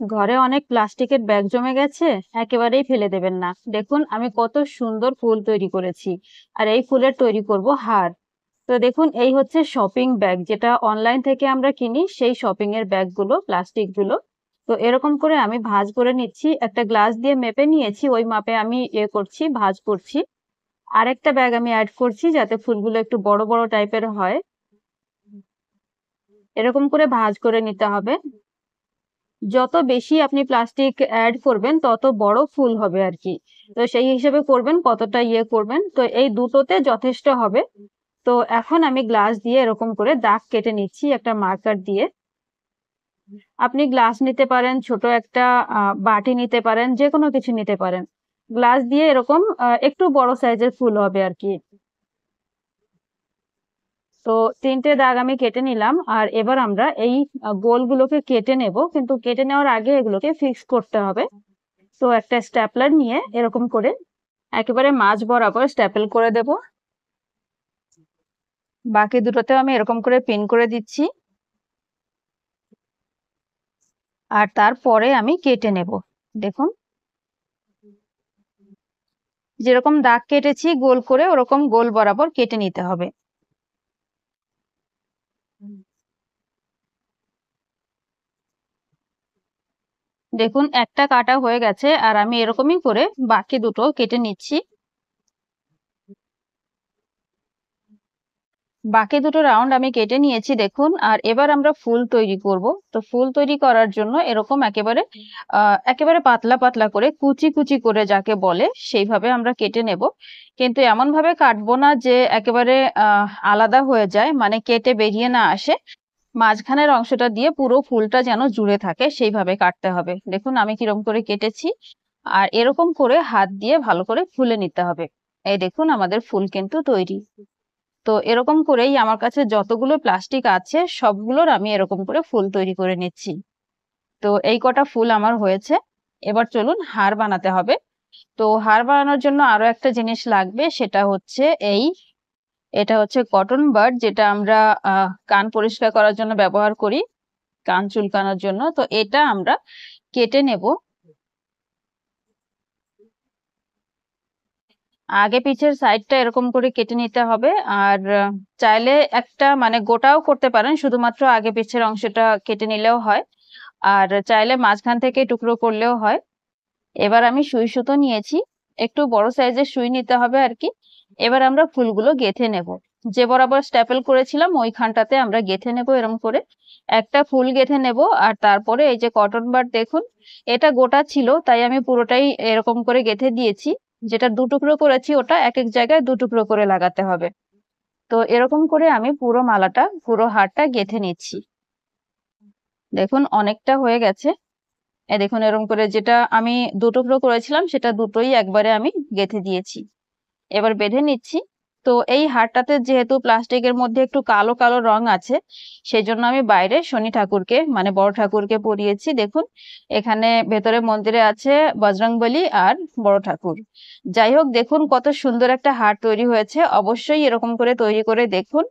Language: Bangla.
ঘরে অনেক প্লাস্টিকের ব্যাগ জমে গেছে, একেবারেই ফেলে দেবেন না। দেখুন, আমি কত সুন্দর ফুল তৈরি করেছি। আর এই ফুলের তৈরি করব হার। তো দেখুন, এই হচ্ছে শপিং ব্যাগ, যেটা অনলাইন থেকে আমরা কিনি, সেই শপিং এর ব্যাগগুলো প্লাস্টিকগুলো তো এরকম করে আমি ভাঁজ করে নিচ্ছি, একটা গ্লাস দিয়ে মেপে নিয়েছি, ওই মাপে আমি ইয়ে করছি, ভাঁজ করছি। আরেকটা ব্যাগ আমি অ্যাড করছি, যাতে ফুলগুলো একটু বড় বড় টাইপের হয়। এরকম করে ভাঁজ করে নিতে হবে। যত বেশি আপনি প্লাস্টিক অ্যাড করবেন, তত বড় ফুল হবে আর কি। তো সেই হিসেবে করবেন, কতটা ইয়ে করবেন। তো এই দুটোতে যথেষ্ট হবে। তো এখন আমি গ্লাস দিয়ে এরকম করে দাগ কেটে নিচ্ছি একটা মার্কার দিয়ে। আপনি গ্লাস নিতে পারেন, ছোট একটা বাটি নিতে পারেন যে কোনো কিছু নিতে পারেন। গ্লাস দিয়ে এরকম একটু বড় সাইজের ফুল হবে আর কি। তো তিনটে দাগ আমি কেটে নিলাম, আর এবার আমরা এই গোলগুলোকে কেটে নেব, কিন্তু কেটে নেওয়ার আগে এগুলোকে ফিক্স করতে হবে। তো একটা স্ট্যাপলার নিয়ে এরকম করে একেবারে মাঝ বরাবর স্ট্যাপেল করে দেব। বাকি দুটোতেও আমি এরকম করে পিন করে দিচ্ছি। আর তারপরে আমি কেটে নেব, দেখুন। যেরকম দাগ কেটেছি, গোল করে ওরকম গোল বরাবর কেটে নিতে হবে। দেখুন, একটা কাটা হয়ে গেছে, আর আমি এরকমই করে বাকি দুটো কেটে নিচ্ছি। বাকি দুটো রাউন্ড আমি কেটে নিয়েছি, দেখুন, আর এবার আমরা ফুল তৈরি করব। তো ফুল তৈরি করার জন্য এরকম একেবারে একেবারে পাতলা পাতলা করে, কুচি কুচি করে যাকে বলে, সেইভাবে আমরা কেটে নেব। কিন্তু এমন ভাবে কাটবো না যে একেবারে আলাদা হয়ে যায় মানে কেটে বেরিয়ে না আসে। মাঝখানের অংশটা দিয়ে পুরো ফুলটা যেন জুড়ে থাকে, সেইভাবে কাটতে হবে। দেখুন আমি কীরকম করে কেটেছি। আর এরকম করে হাত দিয়ে ভালো করে ফুলে নিতে হবে। এই দেখুন আমাদের ফুল কিন্তু তৈরি। তো এরকম করেই আমার কাছে যতগুলো প্লাস্টিক আছে, সবগুলোর আমি এরকম করে ফুল তৈরি করে নিচ্ছি। তো এই কটা ফুল আমার হয়েছে। এবার চলুন হার বানাতে হবে। তো হার বানানোর জন্য আরও একটা জিনিস লাগবে, সেটা হচ্ছে এই এটা হচ্ছে কটন বার্ড যেটা আমরা কান পরিষ্কার করার জন্য ব্যবহার করি, কান চুলকানোর জন্য। তো এটা আমরা কেটে নেব। আগে পিছের সাইডটা এরকম করে কেটে নিতে হবে। আর চাইলে একটা মানে গোটাও করতে পারেন, শুধুমাত্র আগে পিছের অংশটা কেটে নিলেও হয়। আর চাইলে মাঝখান থেকে টুকরো করলেও হয়। এবার আমি সুই সুতো নিয়েছি। একটু বড় সাইজের সুই নিতে হবে আর কি। এবার আমরা ফুলগুলো গেথে নেব। যে বরাবর স্ট্যাপেল করেছিলাম, ওইখানটাতে আমরা গেথে নেব এরকম করে। একটা ফুল গেথে নেব আর তারপরে এই যে কটন বার দেখুন, এটা গোটা ছিল, তাই আমি পুরোটাই এরকম করে গেথে দিয়েছি। যেটা দু টুকরো করেছি, ওটা এক এক জায়গায় দু টুকরো করে লাগাতে হবে। তো এরকম করে আমি পুরো মালাটা, পুরো হারটা গেথে নিচ্ছি। দেখুন, অনেকটা হয়ে গেছে। দেখুন এরকম করে যেটা আমি দু টুকরো করেছিলাম, সেটা দুটোই একবারে আমি গেথে দিয়েছি। এবার বেঁধে নিচ্ছি। তো এই হারটাতে যেহেতু প্লাস্টিকের মধ্যে একটু কালো কালো রং আছে সেই জন্য আমি বাইরে শনি ঠাকুরকে মানে বড় ঠাকুরকে পরিয়েছি। দেখুন, এখানে ভেতরে মন্দিরে আছে বজরংবলী আর বড় ঠাকুর। যাই হোক, দেখুন কত সুন্দর একটা হার তৈরি হয়েছে। অবশ্যই এরকম করে তৈরি করে দেখুন।